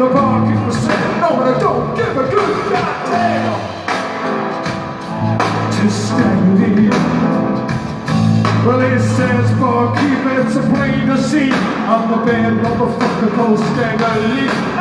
The barkeeper said, no, I don't give a good goddamn. To Stanley. Well, it says, barkeeper, it's a plain to see. I'm the bad motherfucker go Stanley. I'm